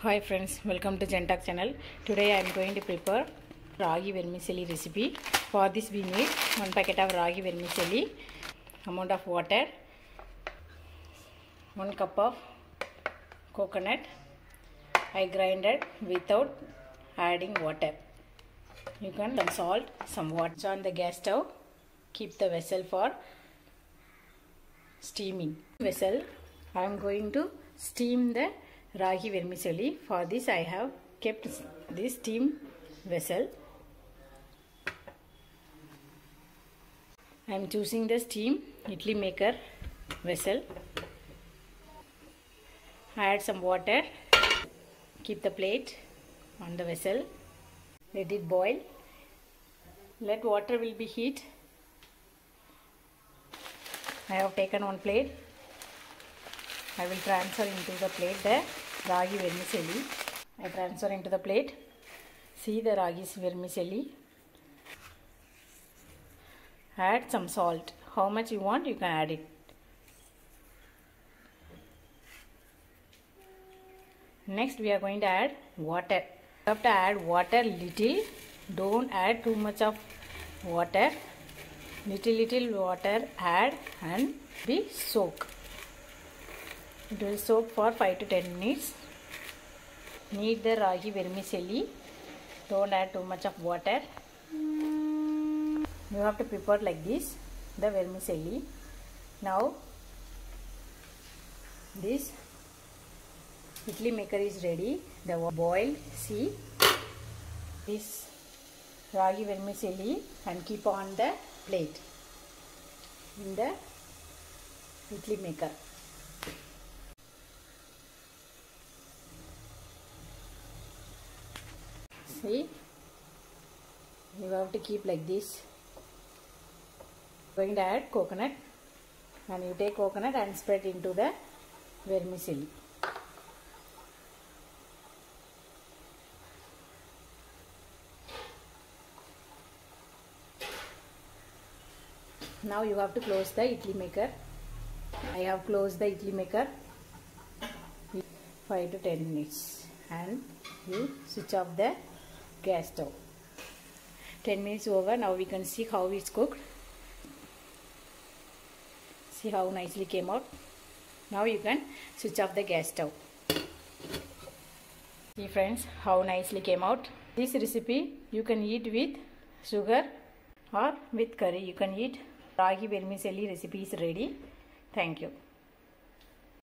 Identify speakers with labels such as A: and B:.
A: Hi friends, welcome to JenTalk channel. Today I am going to prepare ragi vermicelli recipe. For this we need 1 packet of ragi vermicelli, amount of water, 1 cup of coconut. I grinded without adding water. You can salt, some water on the gas stove. Keep the vessel for steaming. Vessel, I am going to steam the ragi vermicelli. For this I have kept this steam vessel. I am choosing the steam idli maker vessel. I add some water. Keep the plate on the vessel. Let it boil. Let water will be heat. I have taken one plate. I will transfer into the plate the ragi vermicelli. I transfer into the plate. See the ragi vermicelli. Add some salt. How much you want, you can add it. Next, we are going to add water. You have to add water little. Don't add too much of water. Little little water add and be soak. It will soak for 5 to 10 minutes. Knead the ragi vermicelli. Don't add too much of water. You have to prepare like this the vermicelli. Now this idli maker is ready. The boiled see this ragi vermicelli and keep on the plate in the idli maker. See, you have to keep like this. Going to add coconut and you take coconut and spread into the vermicelli. Now you have to close the idli maker. I have closed the idli maker 5 to 10 minutes and you switch off the gas stove. 10 minutes over now we can see how it's cooked. See how nicely came out. Now you can switch off the gas stove. See friends how nicely came out. This recipe you can eat with sugar or with curry. You can eat ragi vermicelli recipe is ready. Thank you.